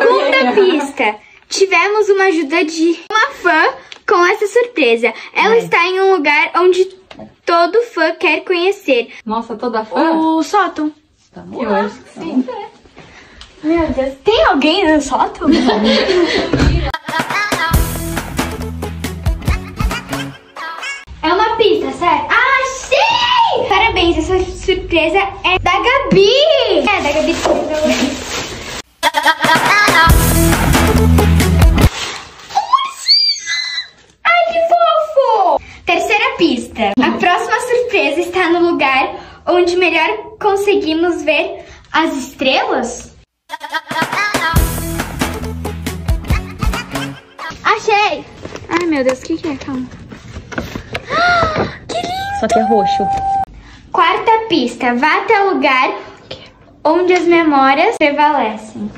Segunda pista. Tivemos uma ajuda de uma fã com essa surpresa. Ela É. está em um lugar onde todo fã quer conhecer. Nossa, toda fã? O sótão. Eu acho que sim. Meu Deus, tem alguém no sótão? É uma pista, sério? Ah, sim! Parabéns, essa surpresa é da Gabi! Pista. A próxima surpresa está no lugar onde melhor conseguimos ver as estrelas? Achei! Ai, meu Deus, o que, que é? Calma. Que lindo! Só que é roxo. Quarta pista. Vá até o lugar onde as memórias prevalecem.